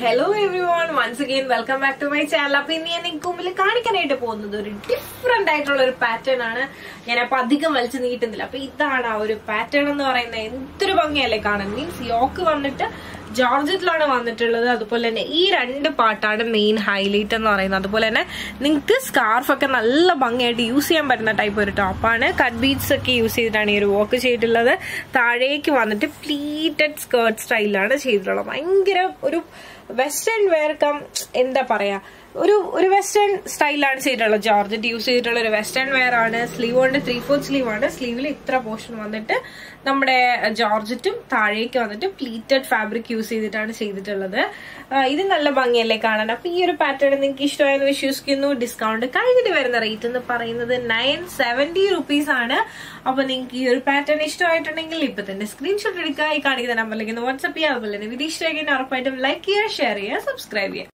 Hello everyone once again welcome back to my channel അപ്പൊ ഇന്ന് ഞാൻ നിങ്ങൾക്ക് മുമ്പിൽ കാണിക്കാനായിട്ട് പോകുന്നത് ഒരു ഡിഫറെന്റ് ആയിട്ടുള്ള ഒരു പാറ്റേൺ ആണ്. ഞാൻ അപ്പൊ അധികം വലിച്ചു നീട്ടുന്നില്ല. അപ്പൊ ഇതാണ് ആ ഒരു പാറ്റേൺ എന്ന് പറയുന്നത്. എന്തൊരു ഭംഗിയല്ലേ കാണാൻ? മീൻസ് യോക്ക് വന്നിട്ട് ജോർജറ്റിലാണ് വന്നിട്ടുള്ളത്. അതുപോലെ തന്നെ ഈ രണ്ട് പാട്ടാണ് മെയിൻ ഹൈലൈറ്റ് എന്ന് പറയുന്നത്. അതുപോലെ തന്നെ നിങ്ങൾക്ക് സ്കാർഫ് ഒക്കെ നല്ല ഭംഗിയായിട്ട് യൂസ് ചെയ്യാൻ പറ്റുന്ന ടൈപ്പ് ഒരു ടോപ്പാണ് കട്ട് ബീഡ്സ് ഒക്കെ യൂസ് ചെയ്തിട്ടാണ് ഈ ഒരു വർക്ക് ചെയ്തിട്ടുള്ളത്. താഴേക്ക് വന്നിട്ട് പ്ലീറ്റഡ് സ്കേർട്ട് സ്റ്റൈലാണ് ചെയ്തിട്ടുള്ളത്. ഭയങ്കര ഒരു വെസ്റ്റേൺ വെയർ കം എന്താ പറയാ ഒരു ഒരു വെസ്റ്റേൺ സ്റ്റൈലാണ് ചെയ്തിട്ടുള്ളത്. ജോർജറ്റ് യൂസ് ചെയ്തിട്ടുള്ള ഒരു വെസ്റ്റേൺ വെയർ ആണ്. സ്ലീവ് കൊണ്ട് ത്രീ ഫോർത്ത് സ്ലീവ് ആണ്. സ്ലീവിൽ ഇത്ര പോർഷൻ വന്നിട്ട് നമ്മുടെ ജോർജറ്റും താഴേക്ക് വന്നിട്ട് പ്ലീറ്റഡ് ഫാബ്രിക് യൂസ് ചെയ്തിട്ടാണ് ചെയ്തിട്ടുള്ളത്. ഇത് നല്ല ഭംഗിയല്ലേ കാണാൻ? അപ്പൊ ഈ ഒരു പാറ്റേൺ നിങ്ങൾക്ക് ഇഷ്ടമായെന്ന് വിശ്വസിക്കുന്നു. ഡിസ്കൗണ്ട് കഴിഞ്ഞിട്ട് വരുന്ന റേറ്റ് എന്ന് പറയുന്നത് നയൻ സെവന്റി റുപ്പീസ് ആണ്. അപ്പൊ നിങ്ങൾക്ക് ഈ ഒരു പാറ്റേൺ ഇഷ്ടമായിട്ടുണ്ടെങ്കിൽ ഇപ്പൊ തന്നെ സ്ക്രീൻഷോട്ട് എടുക്കുക. ഈ കാണിക്കുന്ന നമ്പറിലേക്ക് വാട്സ്ആപ്പ് ചെയ്യുക. അതുപോലെ തന്നെ വിദേശ ഉറപ്പായിട്ടും ലൈക്ക് ചെയ്യുക ഷെയർ ചെയ്യുക സബ്സ്ക്രൈബ് ചെയ്യുക.